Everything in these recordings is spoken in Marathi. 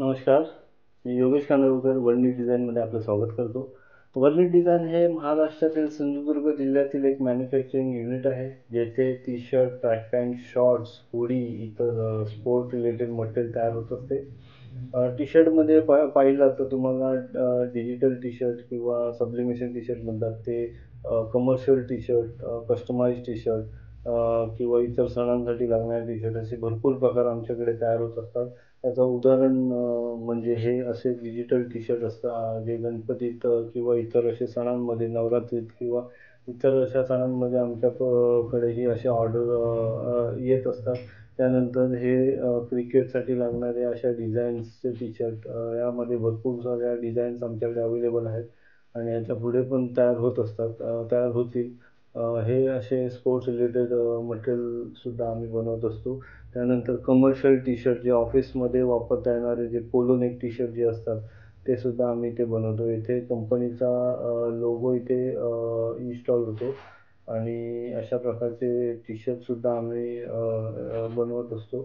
नमस्कार मी योगेश कांदळकर वर्णी डिझाईनमध्ये आपलं स्वागत करतो. वर्णी डिझाईन हे महाराष्ट्रातील सिंधुदुर्ग जिल्ह्यातील एक मॅन्युफॅक्चरिंग युनिट आहे जेथे T shirt track pant shorts hoodie इतर स्पोर्ट रिलेटेड मटेरियल तयार होत असते. टी शर्टमध्ये पा पाहिलं तर तुम्हाला डिजिटल टी शर्ट किंवा सब्लिमेशन टी शर्ट म्हणतात ते commercial T shirt customize T shirt किंवा इतर सणांसाठी लागणारे टी शर्ट असे भरपूर प्रकार आमच्याकडे तयार होत असतात. त्याचं उदाहरण म्हणजे हे असे डिजिटल टी शर्ट असतात जे गणपतीत किंवा इतर असे सणांमध्ये नवरात्रीत किंवा इतर अशा सणांमध्ये आमच्याकडेही असे ऑर्डर येत असतात. त्यानंतर हे क्रिकेटसाठी लागणारे अशा डिझाईन्सचे टी शर्ट यामध्ये भरपूर साऱ्या डिझाईन्स आमच्याकडे अवेलेबल आहेत. आणि याच्यापुढे पण तयार होत असतात तयार होतील. हे असे स्पोर्ट्स रिलेटेड मटेरियलसुद्धा आम्ही बनवत असतो. त्यानंतर कमर्शियल टी शर्ट जे ऑफिसमध्ये वापरता येणारे जे पोलो नेक टी शर्ट जे असतात ते सुद्धा आम्ही ते बनवतो. इथे कंपनीचा लोगो इथे इन्स्टॉल होतो. आणि अशा प्रकारचे टी शर्टसुद्धा आम्ही बनवत असतो.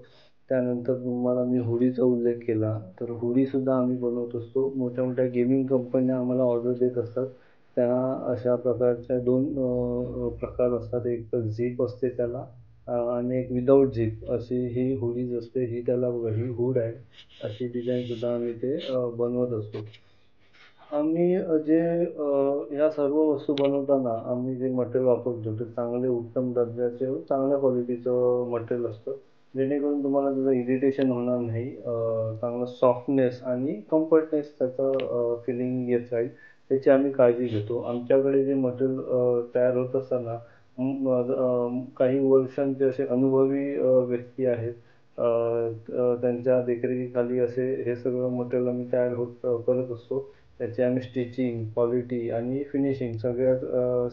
त्यानंतर तुम्हाला मी हुडीचा उल्लेख केला. तर हुडीसुद्धा आम्ही बनवत असतो. मोठ्या मोठ्या गेमिंग कंपन्या आम्हाला ऑर्डर देत असतात. त्या अशा प्रकारच्या दोन प्रकार असतात. एक झीप असते त्याला आणि एक विदाऊट झीप. अशी ही हुडीज असते ही त्याला ही हुड आहे. अशी डिझाईनसुद्धा आम्ही ते बनवत असतो. आम्ही जे ह्या सर्व वस्तू बनवताना आम्ही जे मटेरियल वापरतो ते चांगले उत्तम दर्जाचे चांगल्या क्वालिटीचं मटेरियल असतं. जेणेकरून तुम्हाला त्याचं इरिटेशन होणार नाही चांगलं सॉफ्टनेस आणि कम्फर्टनेस त्याचं फिलिंग येत राहील. त्याची आम्ही काळजी घेतो. आमच्याकडे जे मटेरियल तयार होत असताना काही वर्षांचे असे अनुभवी व्यक्ती आहेत. त्यांच्या देखरेखीखाली असे हे सगळं मटेरियल आम्ही तयार होत करत असतो. त्याची आम्ही स्टिचिंग क्वालिटी आणि फिनिशिंग सगळ्यात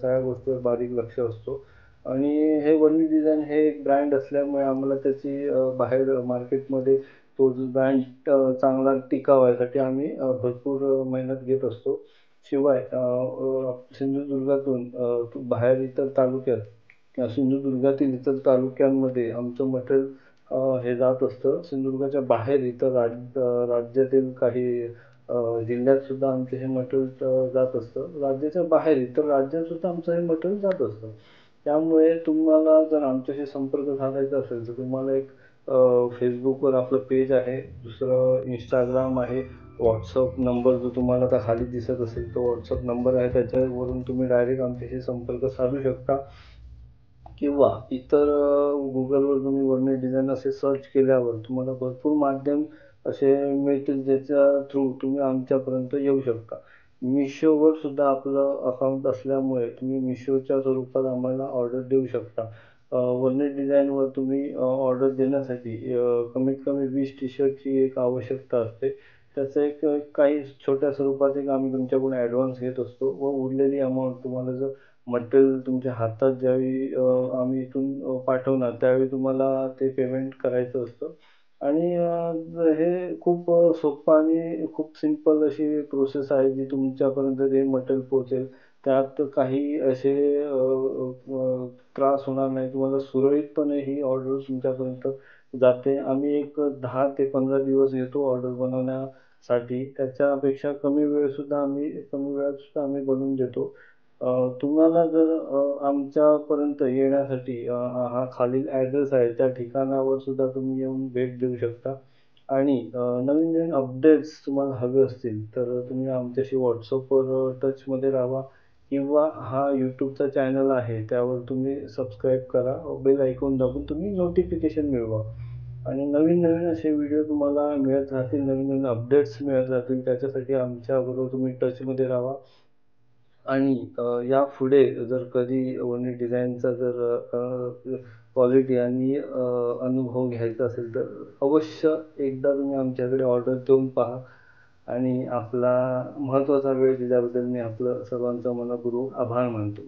सगळ्या गोष्टीवर बारीक लक्ष असतो. आणि हे वन्नी डिझाईन हे एक ब्रँड असल्यामुळे आम्हाला त्याची बाहेर मार्केटमध्ये तो जो ब्रँड चांगला टिकावा यासाठी आम्ही भरपूर मेहनत घेत असतो. शिवाय सिंधुदुर्गातून बाहेर इतर तालुक्यात सिंधुदुर्गातील इतर तालुक्यांमध्ये आमचं मटेरियल हे जात असतं. सिंधुदुर्गाच्या बाहेर इतर राज राज्यातील काही जिल्ह्यातसुद्धा आमचं हे मटेरियल जात असतं. राज्याच्या बाहेर इतर राज्यातसुद्धा आमचं हे मटेरियल जात असतं. त्यामुळे तुम्हाला जर आमच्याशी संपर्क साधायचा असेल तर तुम्हाला एक फेसबुकवर आपलं पेज आहे दुसरं इंस्टाग्राम आहे. व्हॉट्सअप नंबर जो तुम्हाला आता खाली दिसत असेल तो व्हॉट्सअप नंबर आहे. त्याच्यावरून तुम्ही डायरेक्ट आमच्याशी संपर्क साधू शकता. किंवा इतर गुगलवर तुम्ही वर्णी डिझाईन असे सर्च केल्यावर तुम्हाला भरपूर माध्यम असे मिळतील ज्याच्या थ्रू तुम्ही आमच्यापर्यंत येऊ शकता. मिशोवर सुद्धा आपलं अकाउंट असल्यामुळे तुम्ही मिशोच्या स्वरूपात आम्हाला ऑर्डर देऊ शकता. वर्णी डिझाईनवर तुम्ही ऑर्डर देण्यासाठी कमीत कमी वीस टी शर्टची एक आवश्यकता असते. त्याचं एक काही छोट्या स्वरूपात एक आम्ही तुमच्याकडून ॲडव्हान्स घेत असतो. व उरलेली अमाऊंट तुम्हाला जर मटेरियल तुमच्या हातात ज्यावेळी आम्ही इथून पाठवणार त्यावेळी तुम्हाला ते पेमेंट करायचं असतं. आणि हे खूप सोपं आणि खूप सिंपल अशी प्रोसेस आहे जी तुमच्यापर्यंत ते मटेरियल पोहोचेल. त्यात काही असे त्रास होणार नाही. तुम्हाला सुरळीतपणे ही ऑर्डर तुमच्यापर्यंत जाते. आम्ही एक दहा ते पंधरा दिवस घेतो ऑर्डर बनवण्यासाठी. त्याच्यापेक्षा कमी वेळसुद्धा आम्ही कमी वेळातसुद्धा आम्ही बनवून देतो. तुम्हाला जर आमच्यापर्यंत येण्यासाठी हा खालील ॲड्रेस आहे त्या ठिकाणावर सुद्धा तुम्ही येऊन भेट देऊ शकता. आणि नवीन नवीन अपडेट्स तुम्हाला हवे असतील तर तुम्ही आमच्याशी व्हॉट्सअपवर टचमध्ये राहा. किंवा हा यूट्यूबचा चॅनल आहे त्यावर तुम्ही सबस्क्राईब करा बेल ऐकून दाबून तुम्ही नोटिफिकेशन मिळवा. आणि नवीन नवीन असे व्हिडिओ तुम्हाला मिळत राहतील नवीन नवीन अपडेट्स मिळत राहतील त्याच्यासाठी आमच्याबरोबर तुम्ही टचमध्ये राहा. आणि या पुढे जर कधी ओनली डिझाईनचा जर क्वालिटी आणि अनुभव घ्यायचा असेल तर अवश्य एकदा तुम्ही आमच्याकडे ऑर्डर देऊन पहा. आणि आपला महत्त्वाचा वेळ दिल्याबद्दल मी आपलं सर्वांचं मनपूर्वक आभार मानतो.